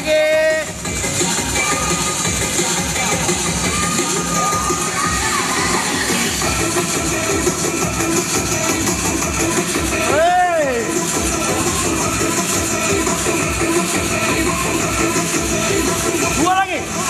싸게. 무한하게.